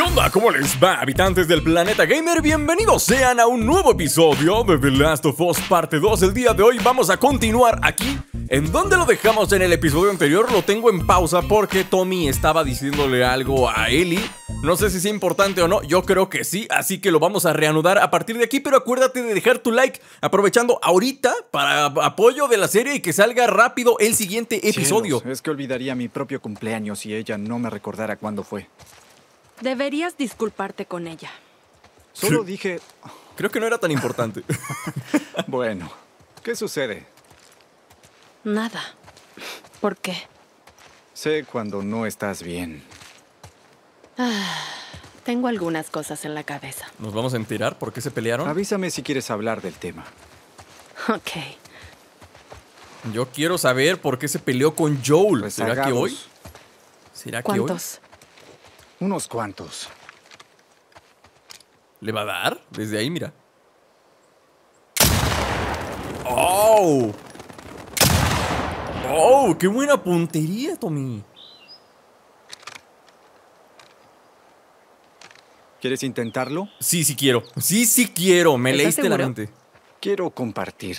¿Qué onda? ¿Cómo les va, habitantes del planeta gamer? Bienvenidos sean a un nuevo episodio de The Last of Us Parte 2. El día de hoy vamos a continuar aquí. En donde lo dejamos en el episodio anterior, lo tengo en pausa porque Tommy estaba diciéndole algo a Ellie. No sé si es importante o no, yo creo que sí, así que lo vamos a reanudar a partir de aquí, pero acuérdate de dejar tu like aprovechando ahorita para apoyo de la serie y que salga rápido el siguiente episodio. Cielos, es que olvidaría mi propio cumpleaños si ella no me recordara cuándo fue. Deberías disculparte con ella. Solo dije, Creo que no era tan importante. bueno, ¿qué sucede? Nada. ¿Por qué? Sé cuando no estás bien. Tengo algunas cosas en la cabeza. ¿Nos vamos a enterar por qué se pelearon? Avísame si quieres hablar del tema. Ok. Yo quiero saber por qué se peleó con Joel. ¿Será que hoy? ¿Será que hoy? Unos cuantos. ¿Le va a dar? Desde ahí, mira. ¡Oh! ¡Oh! ¡Qué buena puntería, Tommy! ¿Quieres intentarlo? Sí, sí quiero. Sí, sí quiero. Me ¿Estás leíste la mente. Quiero compartir.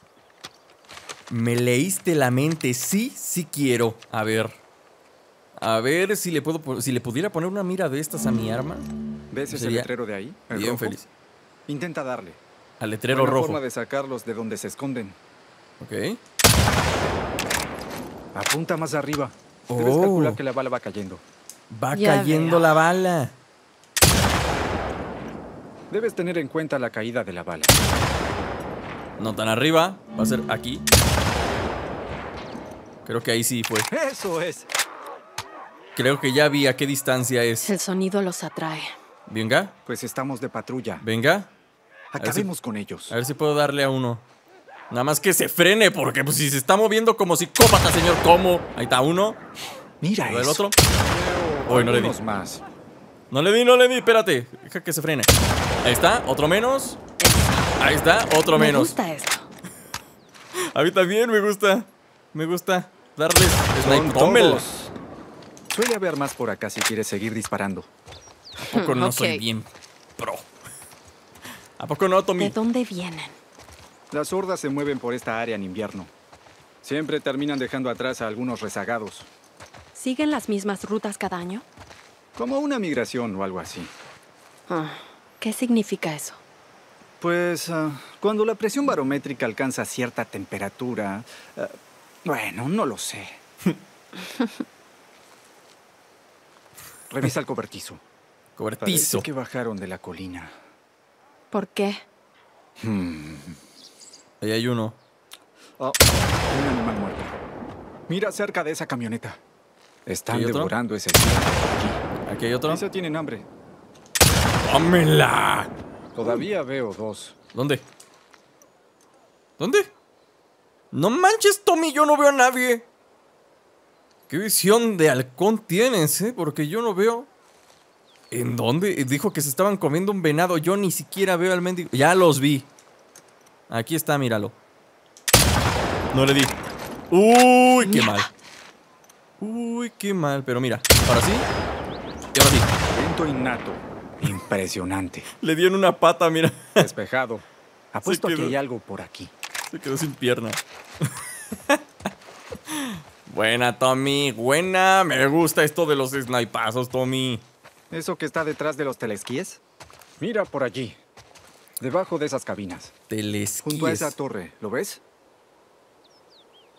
Me leíste la mente. Sí, sí quiero. A ver. A ver si le puedo si le pudiera poner una mira de estas a mi arma. ¿Ves ese Sería letrero de ahí? ¿El Bien rojo? feliz. Intenta darle. Al letrero Buena rojo. forma de sacarlos de donde se esconden. Ok. Apunta más arriba. Debes Oh. calcular que la bala va cayendo. Va Ya cayendo veo. la bala. Debes tener en cuenta la caída de la bala. No tan arriba. Va a ser aquí. Creo que ahí sí fue. ¡Eso es! Creo que ya vi a qué distancia es. El sonido los atrae. Venga, Pues estamos de patrulla. venga. si- Acabemos con ellos. A ver si puedo darle a uno. Nada más que se frene, porque pues, si se está moviendo como psicópata, señor, ¿cómo? Ahí está uno. Mira ¿El eso. otro? Veo Uy, no le di. más. No le di, no le di, espérate. Deja que se frene. Ahí está, otro menos. Ahí está, otro Me menos. gusta esto. A mí también me gusta. Me gusta darles snipe. Suele haber más por acá si quieres seguir disparando. ¿A poco no soy bien pro? ¿A poco no, Tommy? ¿De dónde vienen? Las hordas se mueven por esta área en invierno. Siempre terminan dejando atrás a algunos rezagados. ¿Siguen las mismas rutas cada año? Como una migración o algo así. Ah, ¿Qué significa eso? Pues ah, cuando la presión barométrica alcanza cierta temperatura... ah, bueno, no lo sé. Revisa el cobertizo. Cobertizo. Parece que bajaron de la colina. ¿Por qué? Ahí hay uno. Oh, un animal muerto. Mira cerca de esa camioneta. Están ¿Hay otro? devorando ese Aquí hay otro. Quizá tienen hambre. ¡Tómela! Todavía veo dos. ¿Dónde? ¿Dónde? No manches, Tommy, yo no veo a nadie. ¿Qué visión de halcón tienes, eh? Porque yo no veo. ¿En dónde? Dijo que se estaban comiendo un venado. Yo ni siquiera veo al mendigo. Ya los vi. Aquí está, míralo. No le di. Uy, qué mal. Uy, qué mal. Pero mira, ahora sí. Y ahora sí. Talento innato. Impresionante. Le di en una pata, mira. Despejado. Apuesto que hay algo por aquí. Se quedó sin pierna. buena, Tommy. Buena. Me gusta esto de los snipazos, Tommy. ¿Eso que está detrás de los telesquíes? Mira por allí. Debajo de esas cabinas. Telesquíes. Junto a esa torre. ¿Lo ves?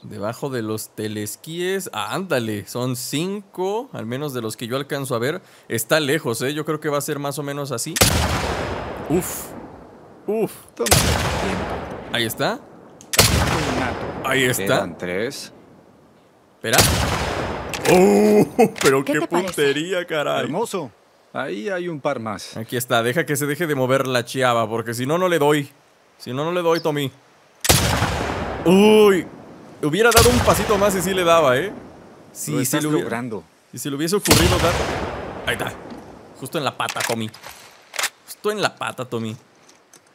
Debajo de los telesquíes. Ah, ándale. Son cinco. Al menos de los que yo alcanzo a ver. Está lejos, ¿eh? Yo creo que va a ser más o menos así. Uf. Uf. Tiempo. Ahí está. Ahí está. Quedan tres. Espera. ¡Oh! Pero ¿Qué qué, te parece? puntería, caray. Hermoso. Ahí hay un par más. Aquí está, deja que se deje de mover la chiava, porque si no, no le doy. Si no, no le doy, Tommy. Uy, hubiera dado un pasito más y sí le daba, ¿eh? Sí, Lo sí le hubiera. logrando. Y si le hubiese ocurrido dar. Ahí está. Justo en la pata, Tommy. Justo en la pata, Tommy.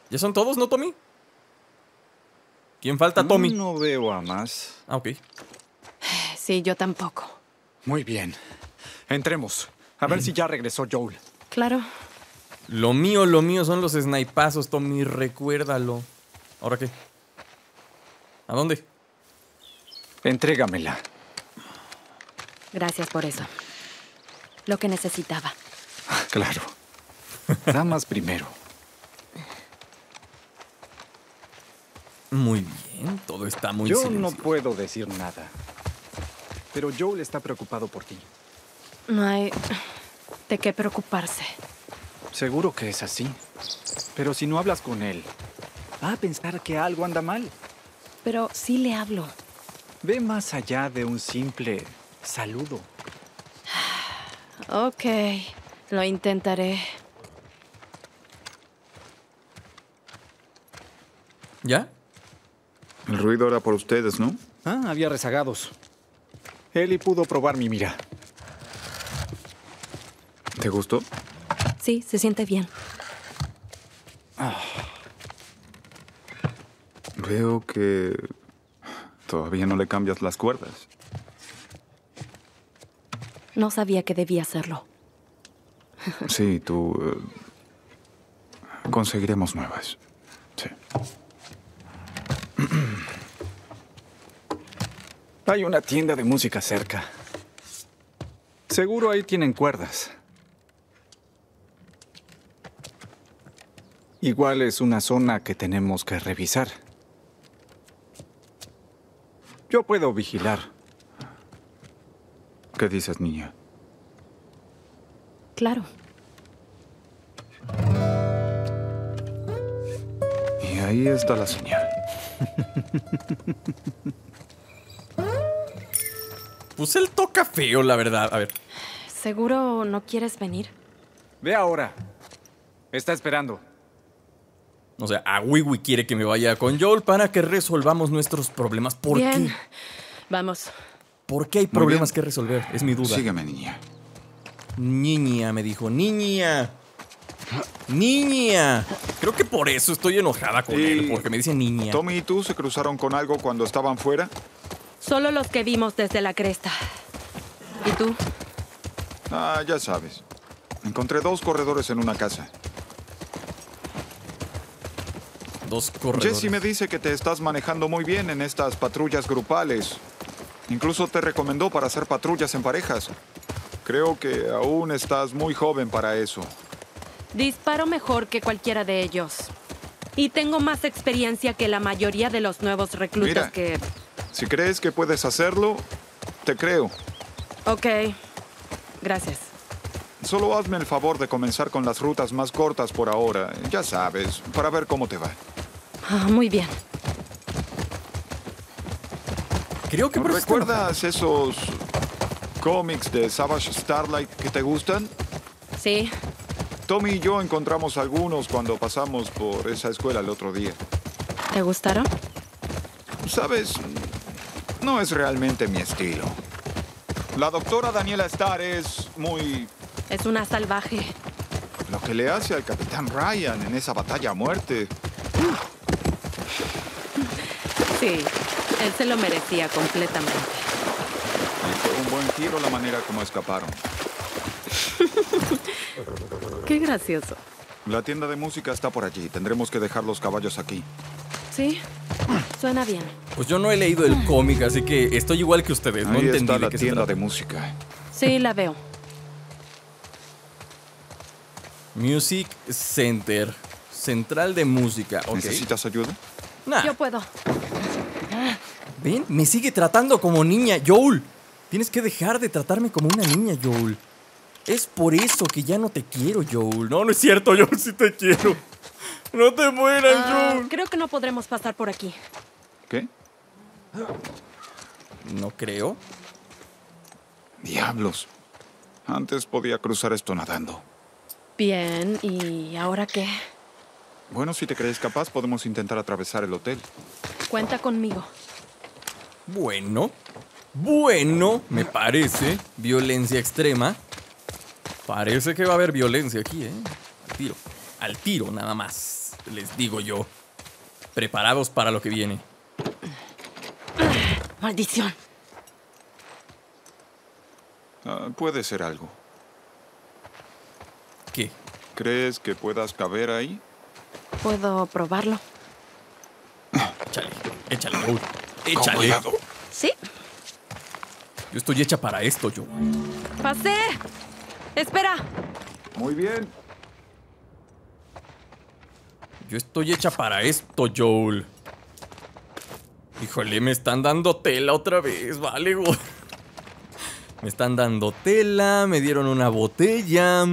¿Ya son todos, no, Tommy? ¿Quién falta, Tommy? No veo a más. Ah, ok. Sí, yo tampoco. Muy bien. Entremos. A ver si ya regresó Joel. Claro. Lo mío, lo mío son los snipazos, Tommy, recuérdalo. ¿Ahora qué? ¿A dónde? Entrégamela. Gracias por eso. Lo que necesitaba. Claro. Damas primero. Muy bien, todo está muy Yo no puedo decir nada. Pero Joel está preocupado por ti. No hay de qué preocuparse. Seguro que es así. Pero si no hablas con él, va a pensar que algo anda mal. Pero sí le hablo. Ve más allá de un simple saludo. Ok, lo intentaré. ¿Ya? El ruido era por ustedes, ¿no? Ah, había rezagados. Eli pudo probar mi mira. ¿Te gustó? Sí, se siente bien. Veo que todavía no le cambias las cuerdas. No sabía que debía hacerlo. Sí, tú... eh, conseguiremos nuevas. Hay una tienda de música cerca. Seguro ahí tienen cuerdas. Igual es una zona que tenemos que revisar. Yo puedo vigilar. ¿Qué dices, niña? Claro. Y ahí está la señal. Pues él toca feo, la verdad. A ver. ¿Seguro no quieres venir? Ve ahora. Está esperando. O sea, a Wiwi quiere que me vaya con Joel para que resolvamos nuestros problemas. ¿Por bien. qué? Vamos. ¿Por qué hay problemas que resolver? Es mi duda. Sígueme, niña. Niña, me dijo. Niña. Niña. Creo que por eso estoy enojada con Y- él, porque me dice niña. ¿Tommy y tú se cruzaron con algo cuando estaban fuera? Solo los que vimos desde la cresta. ¿Y tú? Ah, ya sabes. Encontré dos corredores en una casa. Dos corredores. Jesse me dice que te estás manejando muy bien en estas patrullas grupales. Incluso te recomendó para hacer patrullas en parejas. Creo que aún estás muy joven para eso. Disparo mejor que cualquiera de ellos. Y tengo más experiencia que la mayoría de los nuevos reclutas Mira. que... Si crees que puedes hacerlo, te creo. Ok. Gracias. Solo hazme el favor de comenzar con las rutas más cortas por ahora, ya sabes, para ver cómo te va. Ah, muy bien. Creo que ¿Recuerdas esos cómics de Savage Starlight que te gustan? Sí. Tommy y yo encontramos algunos cuando pasamos por esa escuela el otro día. ¿Te gustaron? Sabes, no es realmente mi estilo. La doctora Daniela Starr es muy... Es una salvaje. Lo que le hace al capitán Ryan en esa batalla a muerte. Sí. Él se lo merecía completamente. Y fue un buen tiro la manera como escaparon. Qué gracioso. La tienda de música está por allí. Tendremos que dejar los caballos aquí. Sí. Suena bien. Pues yo no he leído el cómic, así que estoy igual que ustedes. No Ahí entendí está de la qué se tienda trata. de música. Sí, la veo. Music Center. Central de música. Ok. ¿Necesitas ayuda? Nah, Yo puedo. Ven, me sigue tratando como niña. Joel, tienes que dejar de tratarme como una niña, Joel. Es por eso que ya no te quiero, Joel. No, no es cierto, Joel, sí te quiero. No te mueras, Ah, creo que no podremos pasar por aquí. ¿Qué? No creo. Diablos. Antes podía cruzar esto nadando. Bien, ¿y ahora qué? Bueno, si te crees capaz, podemos intentar atravesar el hotel. Cuenta conmigo. Bueno, bueno, me parece. Violencia extrema. Parece que va a haber violencia aquí, ¿eh? Al tiro. Al tiro, nada más. Les digo yo. Preparados para lo que viene. Maldición. Ah, puede ser algo. ¿Qué? ¿Crees que puedas caber ahí? Puedo probarlo. Échale, échale, Joel. Échale. ¿Sí? Yo estoy hecha para esto, Joel. ¡Pasé! ¡Espera! Muy bien. Yo estoy hecha para esto, Joel. Híjole, me están dando tela otra vez, vale, güey. Me están dando tela, me dieron una botella.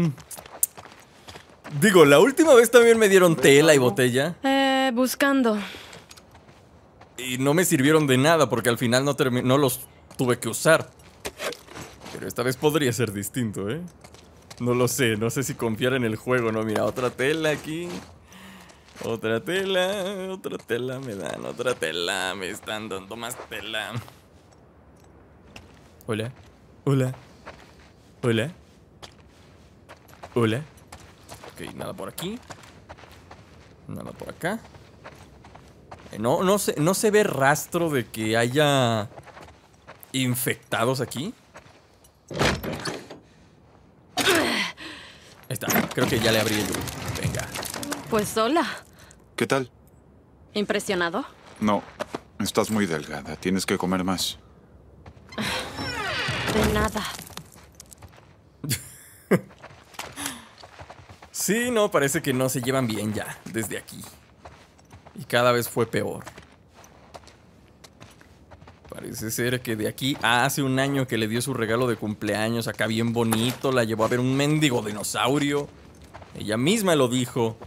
Digo, la última vez también me dieron tela y botella. Eh, buscando. Y no me sirvieron de nada porque al final no, no los tuve que usar. Pero esta vez podría ser distinto, ¿eh? No lo sé, no sé si confiar en el juego, ¿no? Mira, otra tela aquí. Otra tela, otra tela, me dan otra tela, me están dando más tela. Hola, hola, hola, hola. Ok, nada por aquí. Nada por acá. Eh, No, no, se, no se ve rastro de que haya infectados aquí. Ahí está, creo que ya le abrí el. Pues hola. ¿Qué tal? ¿Impresionado? No, estás muy delgada. Tienes que comer más. De nada. Sí, no, parece que no se llevan bien ya, desde aquí. Y cada vez fue peor. Parece ser que de aquí a hace un año que le dio su regalo de cumpleaños acá bien bonito, la llevó a ver un mendigo dinosaurio. Ella misma lo dijo.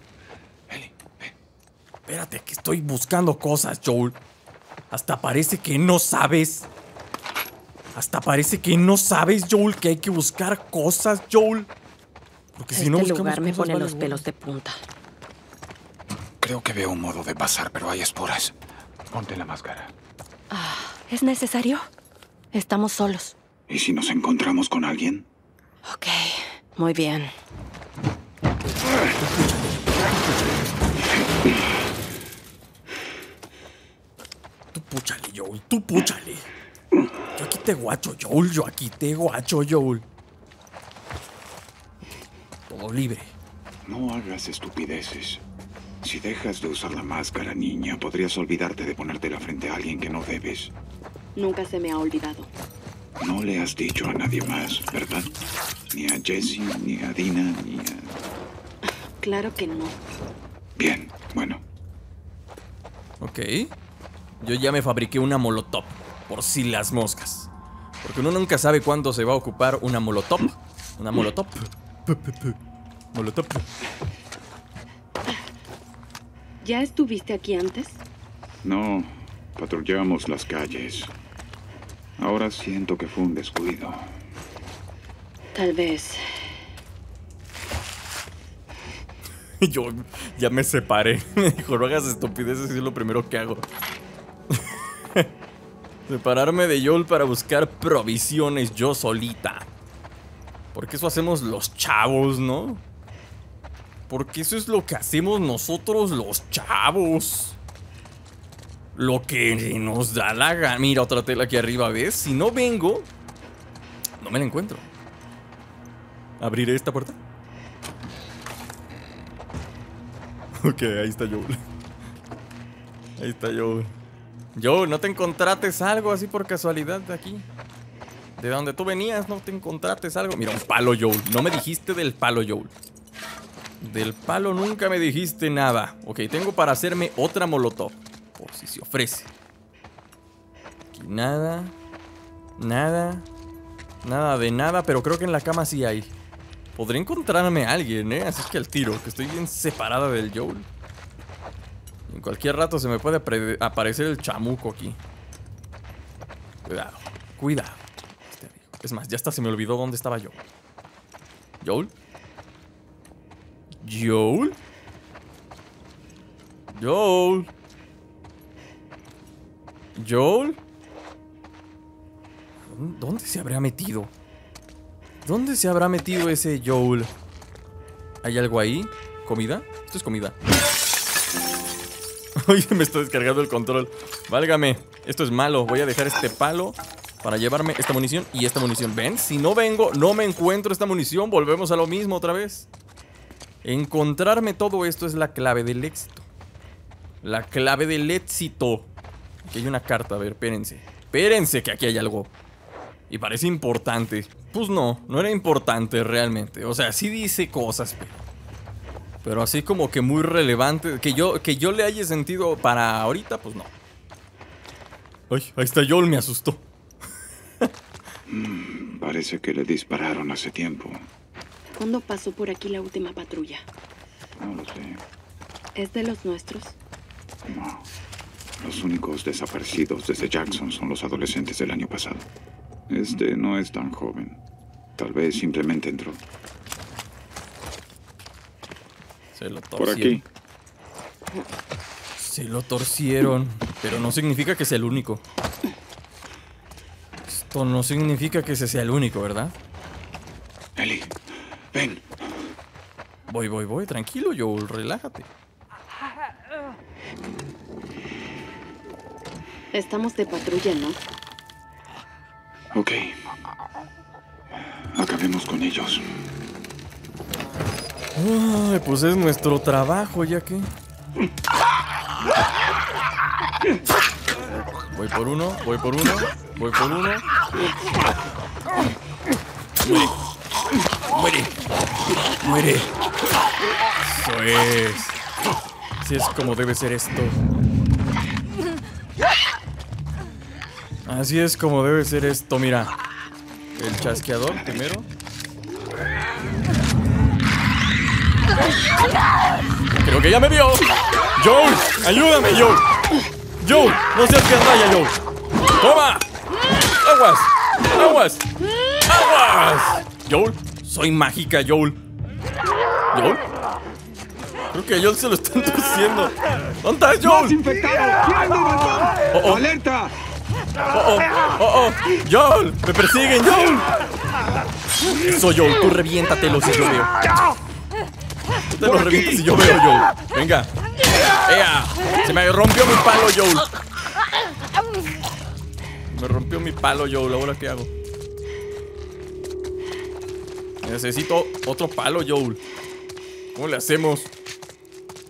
Estoy buscando cosas, Joel. Hasta parece que no sabes. Hasta parece que no sabes, Joel, que hay que buscar cosas, Joel. Porque si este no buscamos lugar me cosas, pone vale los pelos de punta. Creo que veo un modo de pasar, pero hay esporas. Ponte la máscara. ¿Es necesario? Estamos solos. ¿Y si nos encontramos con alguien? Ok, muy bien. Púchale, Joel, tú púchale. Yo aquí te guacho, Joel, yo aquí te guacho, Joel. Todo libre. No hagas estupideces. Si dejas de usar la máscara, niña, podrías olvidarte de ponértela frente a alguien que no debes. Nunca se me ha olvidado. No le has dicho a nadie más, ¿verdad? Ni a Jessie, ni a Dina, ni a... Claro que no. Bien, bueno. Ok. Yo ya me fabriqué una molotov. Por si las moscas. Porque uno nunca sabe cuándo se va a ocupar una molotov. Una molotov. Molotov. ¿Ya estuviste aquí antes? No, patrullamos las calles. Ahora siento que fue un descuido. Tal vez. Yo ya me separé. Me dijo, no hagas estupideces, es lo primero que hago. Separarme de Joel para buscar provisiones yo solita. Porque eso hacemos los chavos, ¿no? Porque eso es lo que hacemos nosotros los chavos. Lo que nos da la gana. Mira otra tela aquí arriba, ¿ves? Si no vengo, no me la encuentro. ¿Abriré esta puerta? Ok, ahí está Joel. Ahí está Joel. Joel, ¿no te encontrates algo así por casualidad de aquí? De donde tú venías, ¿no te encontrates algo? Mira, un palo, Joel. No me dijiste del palo, Joel. Del palo nunca me dijiste nada. Ok, tengo para hacerme otra molotov. Por si se ofrece. Aquí nada. Nada. Nada de nada, pero creo que en la cama sí hay. Podría encontrarme a alguien, ¿eh? Así que al tiro, que estoy bien separada del Joel. En cualquier rato se me puede aparecer el chamuco aquí. Cuidado, cuidado. Este. Es más, ya hasta se me olvidó dónde estaba yo. ¿Joel? ¿Joel? ¿Joel? ¿Joel? ¿Dónde se habrá metido? ¿Dónde se habrá metido ese Joel? ¿Hay algo ahí? ¿Comida? Esto es comida. Oye, me está descargando el control. Válgame, esto es malo. Voy a dejar este palo para llevarme esta munición y esta munición. ¿Ven? Si no vengo, no me encuentro esta munición. Volvemos a lo mismo otra vez. Encontrarme todo esto es la clave del éxito. La clave del éxito. Aquí hay una carta, a ver, espérense. Espérense que aquí hay algo. Y parece importante. Pues no, no era importante realmente. O sea, sí dice cosas, pero... Pero así como que muy relevante. Que yo, que yo le haya sentido para ahorita, pues no. Ay, ahí está Joel, me asustó. Parece que le dispararon hace tiempo. ¿Cuándo pasó por aquí la última patrulla? No lo sé. ¿Es de los nuestros? No. Los únicos desaparecidos desde Jackson son los adolescentes del año pasado. Este no es tan joven. Tal vez simplemente entró. Se lo Por torcieron. aquí. Se lo torcieron. Pero no significa que sea el único. Esto no significa que ese sea el único, ¿verdad? Ellie, ven. Voy, voy, voy. Tranquilo, Joel. Relájate. Estamos de patrulla, ¿no? Ok. Acabemos con ellos. Ay, pues es nuestro trabajo, ya que. Voy por uno, voy por uno, voy por uno. Muere. Muere. Muere. Eso es. Así es como debe ser esto. Así es como debe ser esto, mira. El chasqueador primero. Creo que ya me vio. Joel, ayúdame, Joel. Joel, no seas gandalla, Joel. Toma. Aguas. Aguas. Aguas. Joel, soy mágica, Joel. Joel. Creo que a Joel se lo están torciendo. ¿Dónde estás, Joel? Oh, oh. ¡Alerta! Oh, oh, oh, oh. Joel, me persiguen, Joel. Eso, Joel, tú reviéntatelo si yo veo. Tú te lo revientas si yo veo, Joel. Venga. ¡Ea! Se me rompió mi palo, Joel. Me rompió mi palo, Joel. ¿Ahora qué hago? Necesito otro palo, Joel. ¿Cómo le hacemos?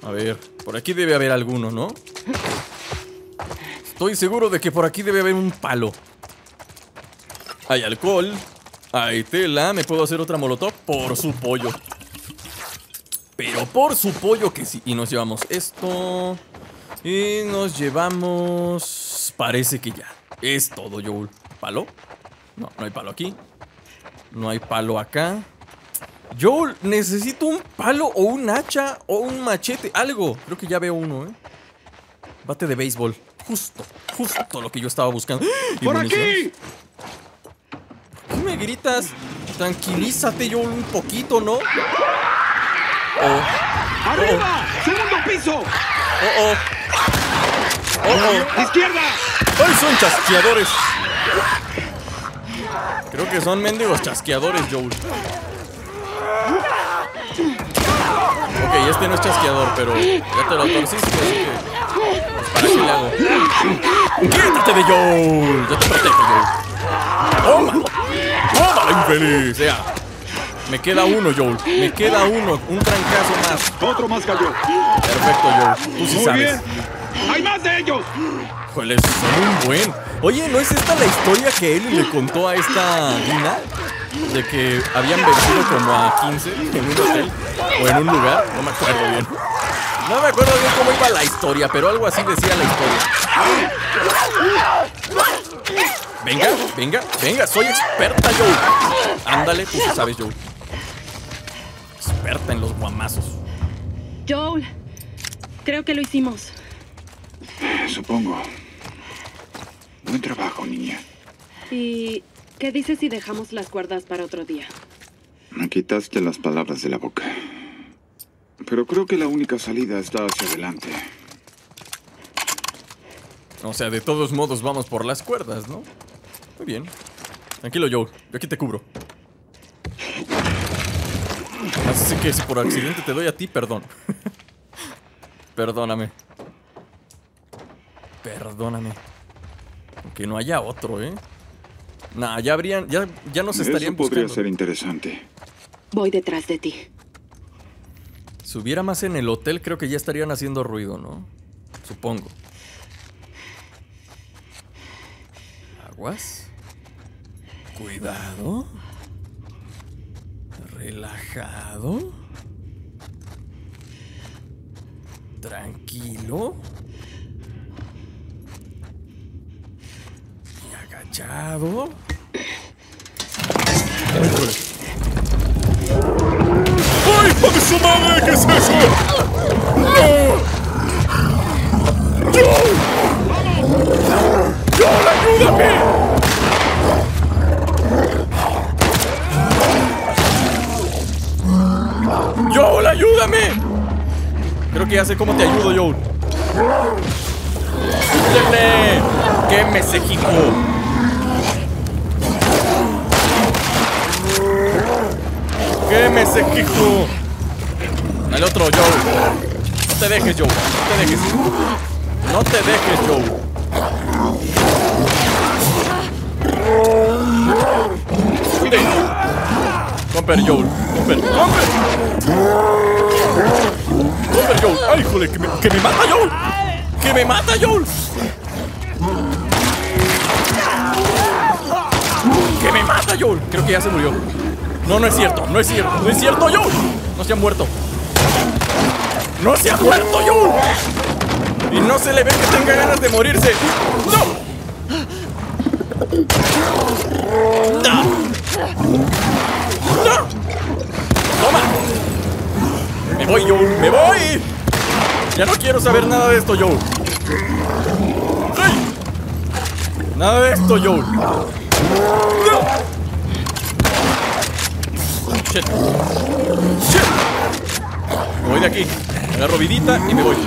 A ver, por aquí debe haber alguno, ¿no? Estoy seguro de que por aquí debe haber un palo. Hay alcohol. Hay tela. ¿Me puedo hacer otra molotov? Por su pollo. Pero por su pollo que sí. Y nos llevamos esto. Y nos llevamos... Parece que ya. Es todo, Joel. ¿Palo? No, no hay palo aquí. No hay palo acá. Joel, necesito un palo o un hacha o un machete. Algo. Creo que ya veo uno, ¿eh? Bate de béisbol. Justo, justo lo que yo estaba buscando. ¿Y ¡Por aquí! ¿Qué me gritas? Tranquilízate, Joel, un poquito, ¿no? Oh, ¡Arriba! ¡Segundo piso! oh, oh. Oh, oh. ¡Izquierda! ¡Ay, son chasqueadores! Creo que son mendigos chasqueadores, Joel. Ok, este no es chasqueador, pero ya te lo torciste, así que. pues, ¿Para qué le hago? ¡Quítate de Joel! Yo te protejo, Joel. ¡Toma! ¡Toma, infeliz! Ya. Me queda uno, Joel. Me queda uno. Un trancazo más. Otro más cayó. Perfecto, Joel. Tú sí Muy sabes. bien. ¡Hay más de ellos! Híjole, son un buen. Oye, ¿no es esta la historia que él le contó a esta Dina? De que habían vencido como a 15 en un hotel o en un lugar. No me acuerdo bien. No me acuerdo bien cómo iba la historia, pero algo así decía la historia. Venga, venga, venga, soy experta, Joe. Ándale, tú sí sabes, Joe. Experta en los guamazos. Joel, creo que lo hicimos. Supongo. Buen trabajo, niña. ¿Y qué dices si dejamos las cuerdas para otro día? Me quitaste las palabras de la boca. Pero creo que la única salida está hacia adelante. O sea, de todos modos vamos por las cuerdas, ¿no? Muy bien. Tranquilo, Joe. Yo aquí te cubro. Así que si por accidente te doy a ti, perdón. Perdóname. Perdóname. Aunque no haya otro, ¿eh? Nah, ya habrían... Ya, ya nos estarían Eso podría buscando. ser interesante. Voy detrás de ti. Si hubiera más en el hotel, creo que ya estarían haciendo ruido, ¿no? Supongo. Aguas. Cuidado. Relajado. Tranquilo. Y agachado. ¡Ay, de su madre! ¿Qué es eso? ¡No! ¡Joel! ¡Joel, ayúdame! Ayúdame! Creo que ya sé cómo te ayudo, Joel. ¡Quémese, hijo! ¡Quémese, hijo! Dale otro, Joe. No te dejes, Joe. No te dejes. No te dejes, Joe. Sí. Comper, Joel. Comper. Comper. Comper, Joel. ¡Ay, joder! ¡Que me, mata, Joel! ¡Que me mata, Joel! ¡Que me mata, Joel! Creo que ya se murió. No, no es cierto, no es cierto, no es cierto, Joel. No se ha muerto. ¡No se ha muerto, Joel! Y no se le ve que tenga ganas de morirse. ¡No! ¡No! Voy, Joel! ¡Me voy! Ya no quiero saber nada de esto, Joel. ¡Ay! Nada de esto, Joel. ¡No! Shit. Shit. Me voy de aquí. Agarro vidita y me voy.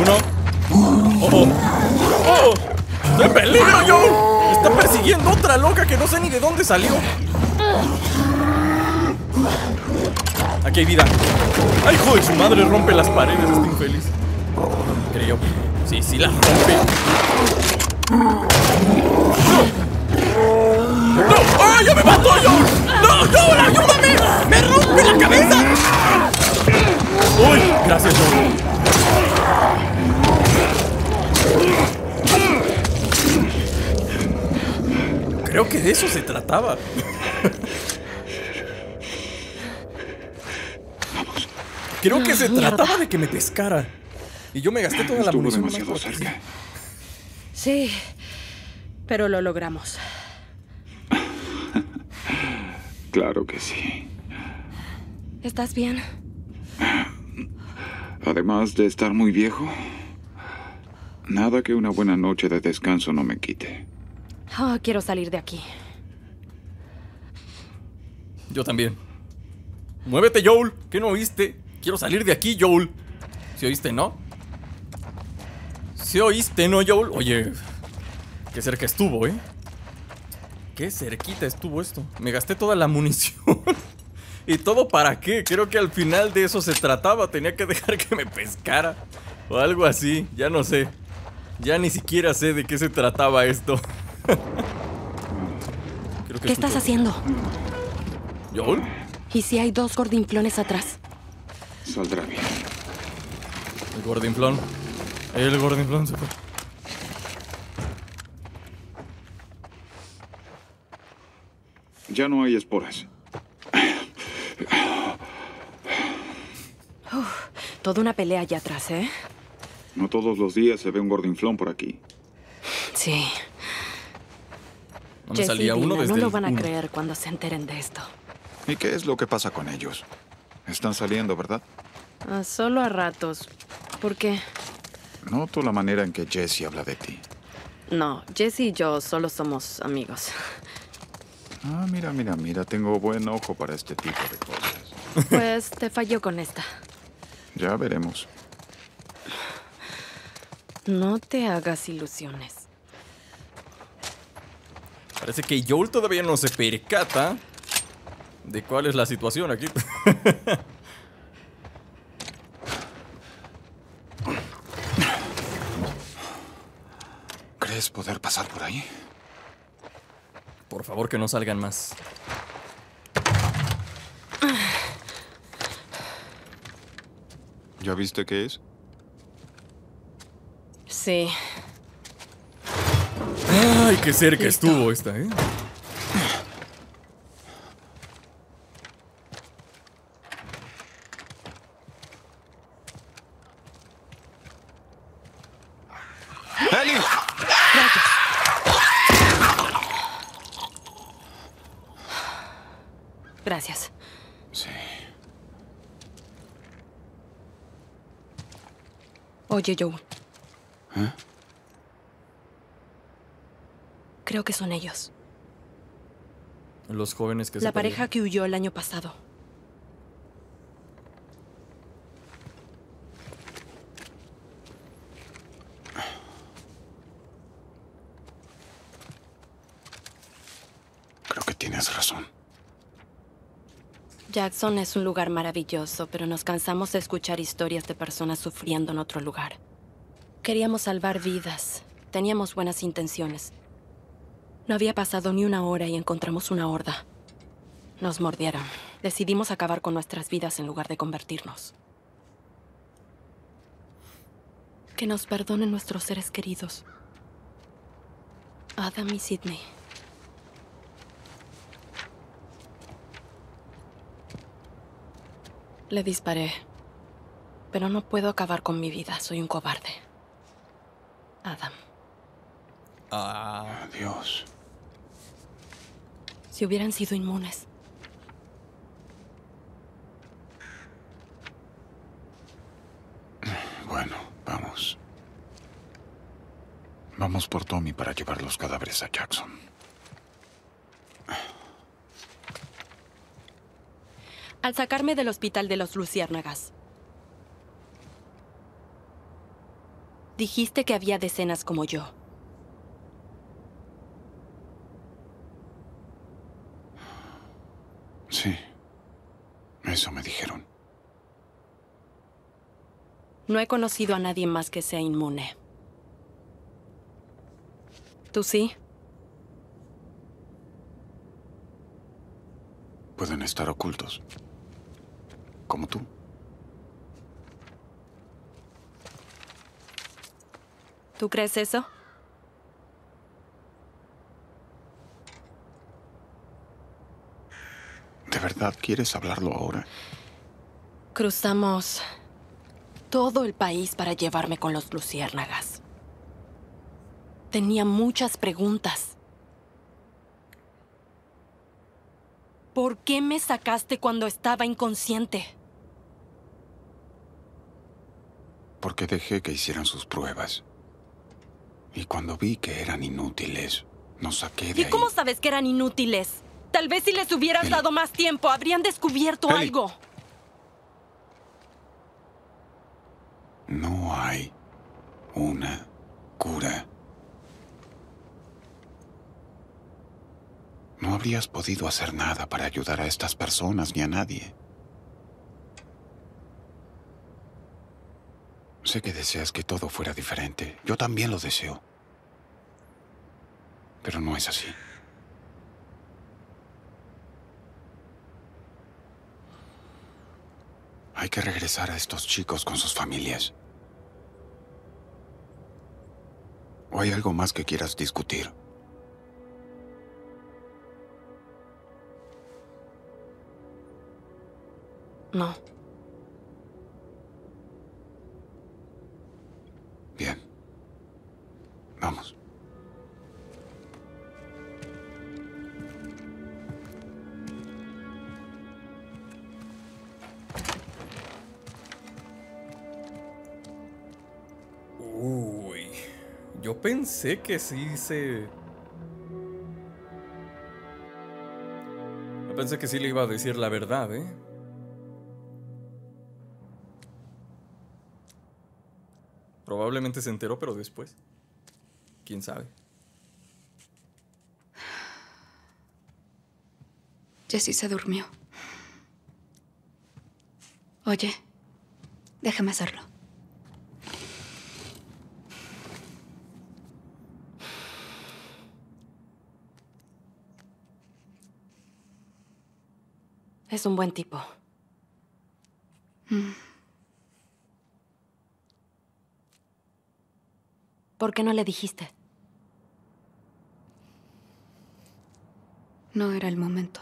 Uno. Oh, oh. Oh. ¡Estoy peligro, Joel! Me está persiguiendo otra loca que no sé ni de dónde salió. Aquí hay vida. ¡Ay, joder! Su madre rompe las paredes, este infeliz. Creo. Sí, sí, las rompe. ¡No! ¡Ay, ya me mató Joel! ¡No, ayúdame! ¡Me rompe la cabeza! ¡Uy! Gracias, Joel. Creo que de eso se trataba. Creo que se trataba de que me pescara. Y yo me gasté toda la Estuvo munición. demasiado cerca. Sí, pero lo logramos. Claro que sí. ¿Estás bien? Además de estar muy viejo, nada que una buena noche de descanso no me quite. Oh, quiero salir de aquí. Yo también. Muévete, Joel. ¿Qué no oíste? Quiero salir de aquí, Joel. ¿Sí oíste, no? ¿Sí oíste, no, Joel? Oye, qué cerca estuvo, ¿eh? Qué cerquita estuvo esto. Me gasté toda la munición. ¿Y todo para qué? Creo que al final de eso se trataba. Tenía que dejar que me pescara. O algo así. Ya no sé. Ya ni siquiera sé de qué se trataba esto. ¿Qué estás haciendo? ¿Joel? ¿Y si hay dos gordinflones atrás? Saldrá bien. El gordinflón. El gordinflón se fue. Ya no hay esporas. Toda una pelea allá atrás, ¿eh? No todos los días se ve un gordinflón por aquí. Sí. No me salía uno desde no lo van a uno. creer cuando se enteren de esto. ¿Y qué es lo que pasa con ellos? Están saliendo, ¿verdad? Ah, solo a ratos. ¿Por qué? Noto la manera en que Jesse habla de ti. No, Jesse y yo solo somos amigos. Ah, mira, mira, mira, tengo buen ojo para este tipo de cosas. Pues te falló con esta. Ya veremos. No te hagas ilusiones. Parece que Joel todavía no se percata de cuál es la situación aquí. ¿Crees poder pasar por ahí? Por favor, que no salgan más. ¿Ya viste qué es? Sí. ¡Ay, qué cerca estuvo esta, eh! Oye, Joe. ¿Eh? Creo que son ellos. Los jóvenes que se La pareja perdieron. que huyó el año pasado. Creo que tienes razón. Jackson es un lugar maravilloso, pero nos cansamos de escuchar historias de personas sufriendo en otro lugar. Queríamos salvar vidas. Teníamos buenas intenciones. No había pasado ni una hora y encontramos una horda. Nos mordieron. Decidimos acabar con nuestras vidas en lugar de convertirnos. Que nos perdonen nuestros seres queridos. Adam y Sidney. Le disparé. Pero no puedo acabar con mi vida. Soy un cobarde. Adam, Ah, Adiós. si hubieran sido inmunes. Bueno, vamos. Vamos por Tommy para llevar los cadáveres a Jackson. Al sacarme del hospital de los Luciérnagas, dijiste que había decenas como yo. Sí. Eso me dijeron. No he conocido a nadie más que sea inmune. ¿Tú sí? Pueden estar ocultos. Como tú. ¿Tú crees eso? ¿De verdad quieres hablarlo ahora? Cruzamos todo el país para llevarme con los luciérnagas. Tenía muchas preguntas. ¿Por qué me sacaste cuando estaba inconsciente? Porque dejé que hicieran sus pruebas. Y cuando vi que eran inútiles, nos saqué de ¿Y ahí. cómo sabes que eran inútiles? Tal vez si les hubieras Eli. dado más tiempo, habrían descubierto Eli. algo. No hay una cura. No habrías podido hacer nada para ayudar a estas personas ni a nadie. Sé que deseas que todo fuera diferente. Yo también lo deseo. Pero no es así. Hay que regresar a estos chicos con sus familias. ¿O hay algo más que quieras discutir? No. Bien. Vamos. Uy. Yo pensé que sí se. Pensé que sí le iba a decir la verdad, ¿eh? Probablemente se enteró, pero después quién sabe. Jessie se durmió. Oye, déjame hacerlo. Es un buen tipo. Mm. ¿Por qué no le dijiste? No era el momento.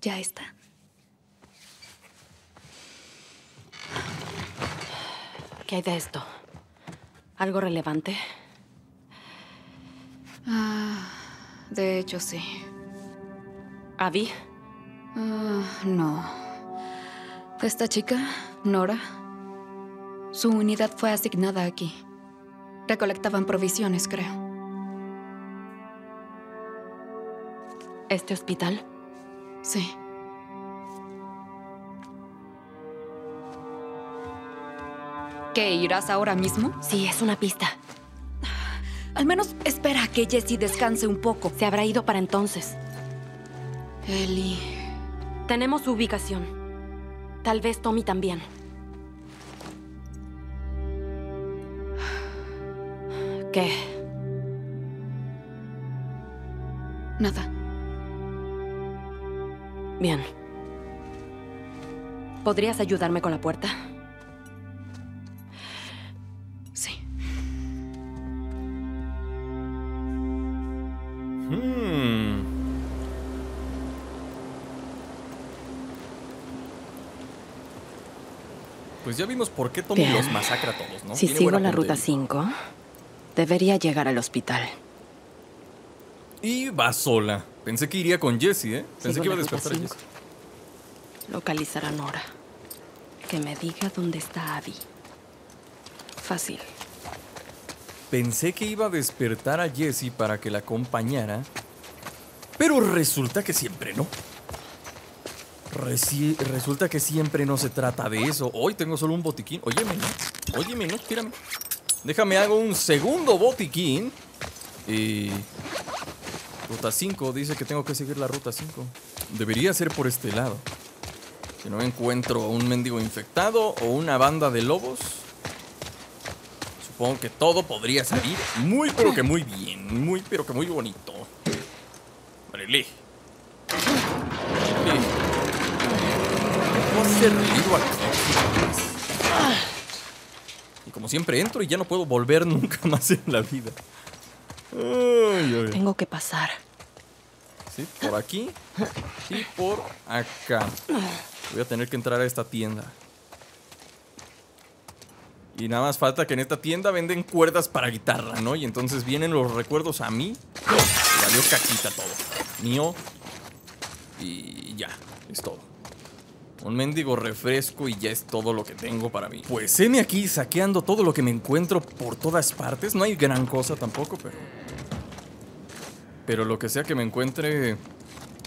Ya está. ¿Qué hay de esto? ¿Algo relevante? Ah, de hecho, sí. ¿Abby? Ah, no. Esta chica, Nora, su unidad fue asignada aquí. Recolectaban provisiones, creo. ¿Este hospital? Sí. ¿Qué, irás ahora mismo? Sí, es una pista. Al menos espera a que Jessie descanse un poco. Se habrá ido para entonces. Ellie. Tenemos su ubicación. Tal vez Tommy también. ¿Qué? Nada. Bien. ¿Podrías ayudarme con la puerta? Sí. Hmm. Pues ya vimos por qué Tommy Bien. los masacra a todos, ¿no? Si Tiene sigo la ruta puntería. 5, debería llegar al hospital. Y va sola. Pensé que iría con Jesse, ¿eh? Pensé Sigo que iba a despertar a. Jesse. Localizar a Nora. Que me diga dónde está Abby. Fácil. Pensé que iba a despertar a Jesse para que la acompañara. Pero resulta que siempre no. Reci- resulta que siempre no se trata de eso. Hoy tengo solo un botiquín. Óyeme, no. Óyeme, no, espérame. Déjame hago un segundo botiquín. Y. Ruta 5 dice que tengo que seguir la ruta 5. Debería ser por este lado. Si no encuentro a un mendigo infectado o una banda de lobos, supongo que todo podría salir muy pero que muy bien. Muy pero que muy bonito. Órale. Órale. ¿Cómo aquí? Y como siempre entro y ya no puedo volver nunca más en la vida. Ay, ay. Tengo que pasar. Sí, por aquí y por acá. Voy a tener que entrar a esta tienda. Y nada más falta que en esta tienda venden cuerdas para guitarra, ¿no? Y entonces vienen los recuerdos a mí. Y Valió caquita todo. Mío. Y ya, es todo. Un mendigo refresco y ya es todo lo que tengo para mí. Pues heme aquí saqueando todo lo que me encuentro por todas partes. No hay gran cosa tampoco, pero... Pero lo que sea que me encuentre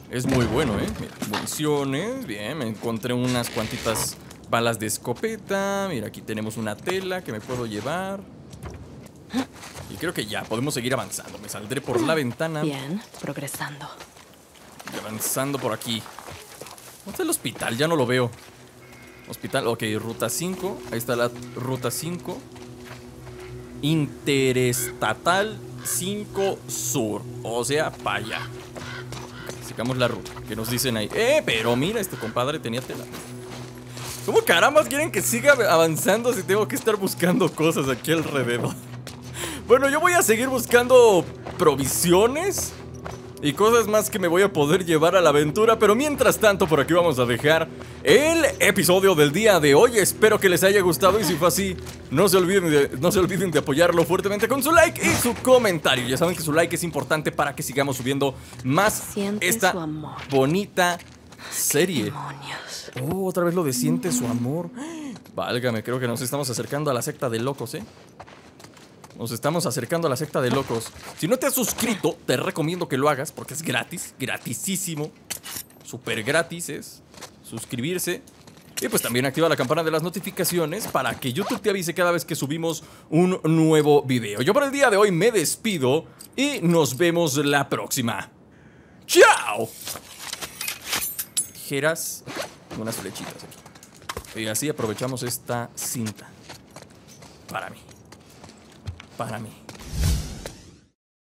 es muy bueno, ¿eh? Mira, municiones, bien, me encontré unas cuantitas balas de escopeta. Mira, aquí tenemos una tela que me puedo llevar. Y creo que ya, podemos seguir avanzando. Me saldré por la ventana Bien, progresando. y avanzando por aquí. ¿Dónde está el hospital? Ya no lo veo. Hospital, ok, ruta 5. Ahí está la ruta 5. Interestatal 5 Sur. O sea, para allá. Sigamos la ruta. Que nos dicen ahí. Eh, pero mira, este compadre tenía tela. ¿Cómo carambas quieren que siga avanzando si tengo que estar buscando cosas aquí alrededor? Bueno, yo voy a seguir buscando provisiones y cosas más que me voy a poder llevar a la aventura. Pero mientras tanto, por aquí vamos a dejar el episodio del día de hoy. Espero que les haya gustado y si fue así, no se olviden de, no se olviden de apoyarlo fuertemente con su like y su comentario. Ya saben que su like es importante para que sigamos subiendo más Siente esta su amor. bonita serie. Oh, otra vez lo de siente su amor. Válgame, creo que nos estamos acercando a la secta de locos, ¿eh? Nos estamos acercando a la secta de locos. Si no te has suscrito, te recomiendo que lo hagas porque es gratis, gratisísimo. Súper gratis es suscribirse. Y pues también activa la campana de las notificaciones para que YouTube te avise cada vez que subimos un nuevo video. Yo por el día de hoy me despido y nos vemos la próxima. ¡Chao! Tijeras, unas flechitas. Y así aprovechamos esta cinta. Para mí. Para mí.